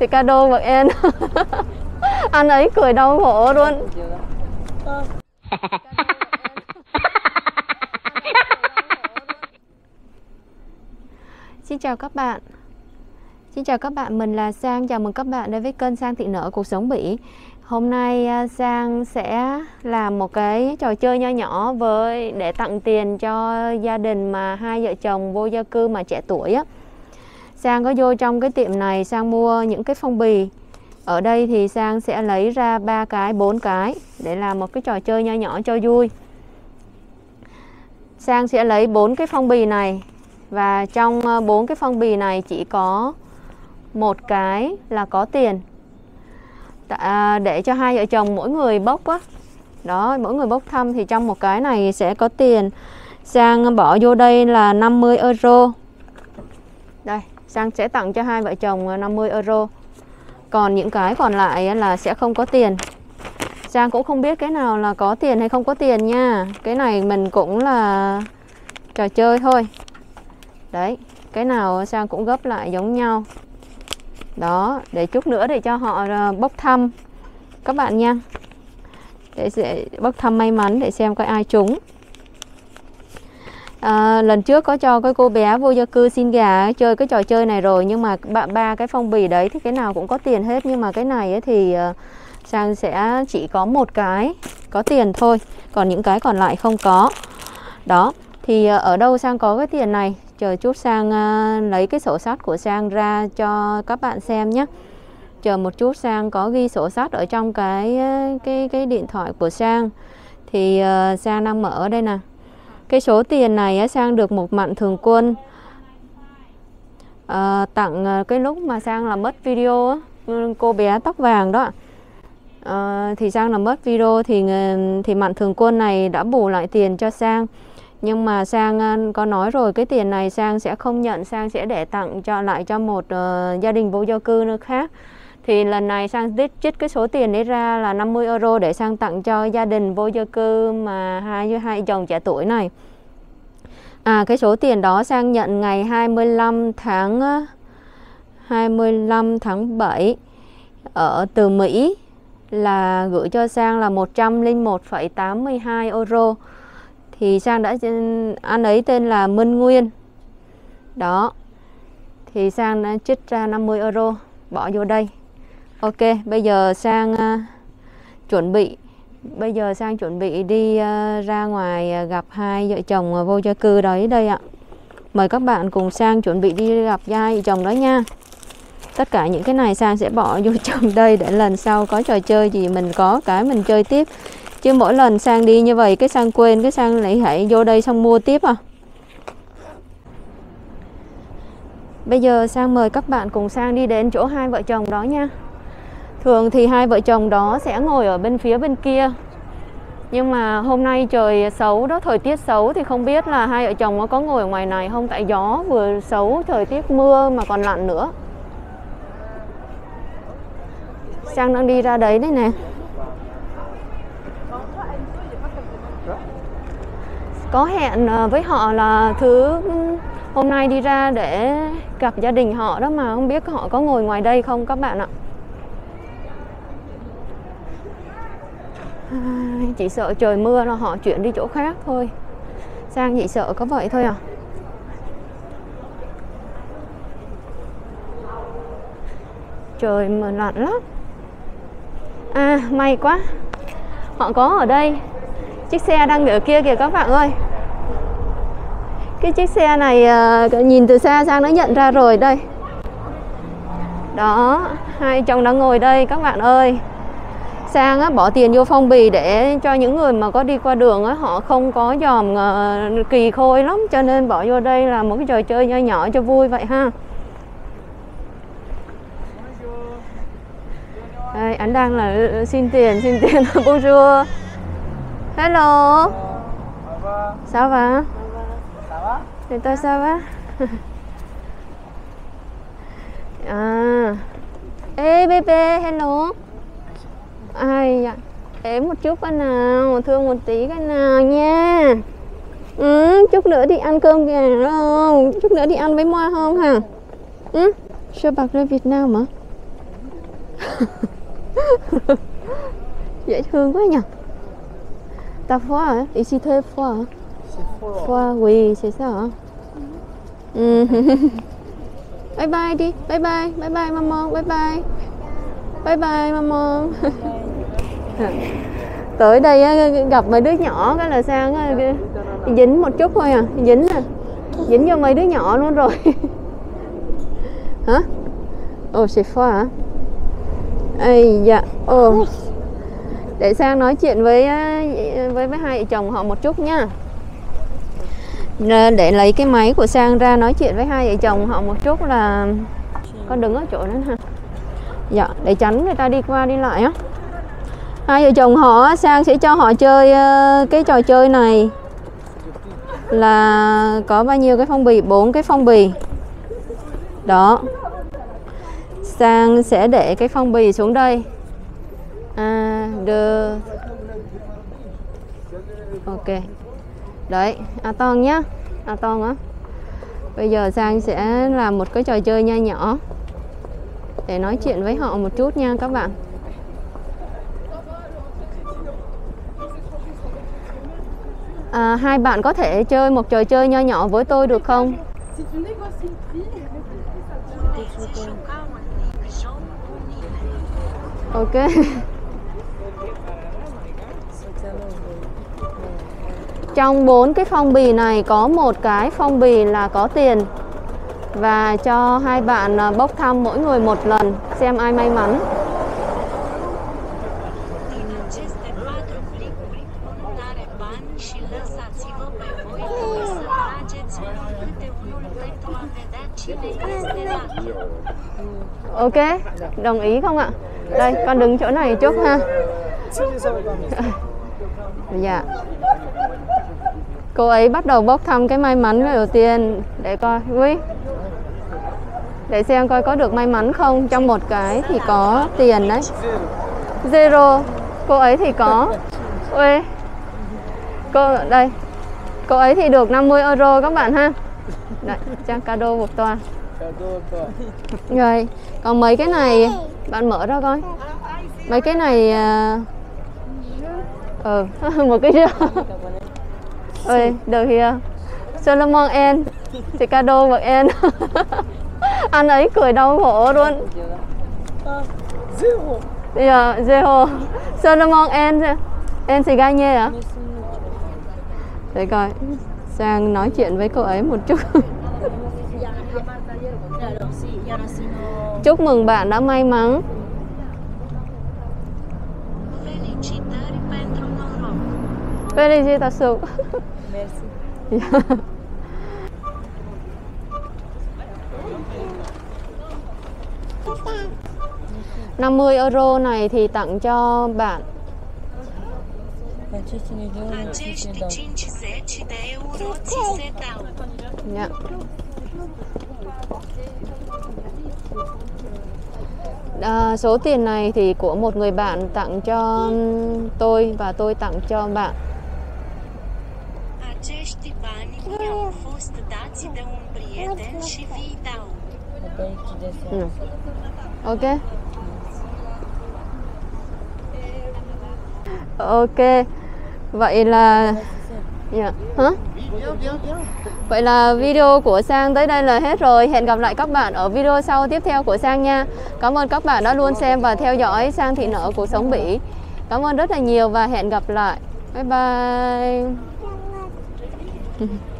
chị Cado bậc em. Anh ấy cười đau khổ luôn. Xin chào các bạn. Xin chào các bạn, mình là Sang. Chào mừng các bạn đến với kênh Sang Thị Nở Cuộc Sống Bỉ. Hôm nay à, Sang sẽ làm một cái trò chơi nho nhỏ với để tặng tiền cho gia đình mà hai vợ chồng vô gia cư mà trẻ tuổi á. Sang có vô trong cái tiệm này Sang mua những cái phong bì. Ở đây thì Sang sẽ lấy ra ba cái, bốn cái để làm một cái trò chơi nho nhỏ cho vui. Sang sẽ lấy bốn cái phong bì này và trong ờ, bốn cái phong bì này chỉ có một cái là có tiền. À, để cho hai vợ chồng mỗi người bốc á. Đó mỗi người bốc thăm thì trong một cái này sẽ có tiền. Sang bỏ vô đây là 50 euro. Đây. Sang sẽ tặng cho hai vợ chồng à, 50 euro. Còn những cái còn lại là sẽ không có tiền. Sang cũng không biết cái nào là có tiền hay không có tiền nha. Cái này mình cũng là trò chơi thôi. Đấy, cái nào Sang cũng gấp lại giống nhau. Đó, để chút nữa để cho họ à, bốc thăm. Các bạn nha. Để sẽ bốc thăm may mắn để xem coi ai trúng à, lần trước có cho cái cô bé vô gia cư xin gà chơi cái trò chơi này rồi nhưng mà ba, ba cái phong bì đấy thì cái nào cũng có tiền hết. Nhưng mà cái này ấy thì uh, sang sẽ chỉ có một cái có tiền thôi còn những cái còn lại không có. Đó thì uh, ở đâu sang có cái tiền này? Chờ chút sang uh, lấy cái sổ sách của sang ra cho các bạn xem nhé. Chờ một chút sang có ghi sổ sách ở trong cái cái cái điện thoại của sang. Thì uh, sang đang mở ở đây nè cái số tiền này sang được một mạnh thường quân. À, tặng ờ, cái lúc mà sang làm mất video cô bé tóc vàng đó à, thì sang làm mất video thì thì mạnh thường quân này đã bù lại tiền cho sang. Nhưng mà sang có nói rồi cái tiền này sang sẽ không nhận sang sẽ để tặng cho lại cho một uh, gia đình vô gia cư nữa khác thì lần này sang trích cái số tiền đấy ra là 50 euro để sang tặng cho gia đình vô gia cư mà hai hai chồng trẻ tuổi này. À cái số tiền đó sang nhận ngày 25 tháng 25 tháng 7 ở từ Mỹ là gửi cho sang là 101,82 euro. Thì sang đã anh ấy tên là Minh Nguyên. Đó. Thì sang đã chích ra 50 euro bỏ vô đây. Ok, bây giờ sang uh, chuẩn bị. Bây giờ sang chuẩn bị đi uh, ra ngoài uh, gặp hai vợ chồng uh, vô gia cư đấy đây ạ. Mời các bạn cùng sang chuẩn bị đi gặp hai vợ chồng đó nha. Tất cả những cái này sang sẽ bỏ vô trong đây để lần sau có trò chơi gì mình có cái mình chơi tiếp. Chứ mỗi lần sang đi như vậy cái sang quên cái sang lại hãy vô đây xong mua tiếp à. Bây giờ sang mời các bạn cùng sang đi đến chỗ hai vợ chồng đó nha. Thường thì hai vợ chồng đó sẽ ngồi ở bên phía bên kia. Nhưng mà hôm nay trời xấu đó, thời tiết xấu thì không biết là hai vợ chồng có ngồi ở ngoài này không? Tại gió vừa xấu, thời tiết mưa mà còn lạnh nữa. Sang đang đi ra đấy đấy nè. Có hẹn ờ, với họ là thứ hôm nay đi ra để gặp gia đình họ đó mà không biết họ có ngồi ngoài đây không các bạn ạ? À, chị sợ trời mưa là họ chuyển đi chỗ khác thôi. Sang chị sợ có vậy thôi à? Trời mà lạnh lắm. À may quá. Họ có ở đây. Chiếc xe đang ở kia kìa các bạn ơi. Cái chiếc xe này à, nhìn từ xa sang nó nhận ra rồi đây. Đó, Hai chồng đang ngồi đây các bạn ơi sang á, bỏ tiền vô phong bì để cho những người mà có đi qua đường á, họ không có dòm uh, kỳ khôi lắm. Cho nên bỏ vô đây là một cái trò chơi nhỏ nhỏ cho vui vậy ha. Đây anh đang là ờ, ờ, xin tiền xin tiền bonjour hello. Sao va thì tôi sao va à. Ê bebe hello ai dạ em một chút cái nào thương một tí cái nào nha. Ừ, chút nữa đi ăn cơm gà không? Chút nữa đi ăn với moa không hả? Ừ? sao bạc ra Việt Nam mà dễ thương quá nhỉ ta fois hả? Ici thuê fois hả? C'est fort. fois oui c'est ça hả? Ừ. bye bye đi. Bye bye bye bye maman bye bye. Bye bye maman tới đây á, gặp mấy đứa nhỏ cái là sang á, cái- dính một chút thôi à dính à. Dính vô mấy đứa nhỏ luôn rồi. Hả? Ồ xịt pho hả? Ây dạ ồ. Để sang nói chuyện với với với hai vợ chồng họ một chút nha. Để lấy cái máy của sang ra nói chuyện với hai vợ chồng họ một chút là con đứng ở chỗ đó ha. Dạ để tránh người ta đi qua đi lại á hai vợ chồng họ sang sẽ cho họ chơi ờ, cái trò chơi này. Là có bao nhiêu cái phong bì? Bốn cái phong bì. Đó. Sang sẽ để cái phong bì xuống đây. À đưa ok. Đấy à toàn nhá. À toàn á. Bây giờ sang sẽ làm một cái trò chơi nho nhỏ. Để nói chuyện với họ một chút nha các bạn. Hai bạn có thể chơi một trò chơi nho nhỏ với tôi được không? Ok. Trong bốn cái phong bì này có một cái phong bì là có tiền. Và cho hai bạn à, bốc thăm mỗi người một lần, xem ai may mắn. Ok, đồng ý không ạ? Đây, con đứng chỗ này chút ha. Dạ. Cô ấy bắt đầu bốc thăm cái may mắn đầu tiên. Để coi quý để xem coi có được may mắn không. Trong một cái thì có tiền đấy. Zero. Cô ấy thì có. Ui cô, đây. Cô ấy thì được 50 euro các bạn ha. Đấy trang cado một toa rồi còn mấy cái này bạn mở ra coi. Mấy cái này à, ừ một cái rơ ơi được here Solomon en thì cado và en anh ấy cười đau khổ luôn. Ah, zéro. bây giờ zero Solomon en en thì gai nhê à? Để coi sang nói chuyện với cô ấy một chút chúc mừng bạn đã may mắn Felicitări pentru noroc! Năm mươi 50 euro này thì tặng cho bạn Yeah milioni ți se Acești dau. 50 de euro ți se dau. Dạ. À, số tiền này thì của một người bạn tặng cho tôi và tôi tặng cho bạn. Acești bani mi-au fost dați de un prieten și vi dau. Ừ. Ok. Ok. Vậy là dạ. Hả? Vậy là video của Sang tới đây là hết rồi. Hẹn gặp lại các bạn ở video sau tiếp theo của Sang nha. Cảm ơn các bạn đã luôn xem và theo dõi Sang Thị Nở Cuộc Sống Bỉ. Cảm ơn rất là nhiều và hẹn gặp lại. Bye bye.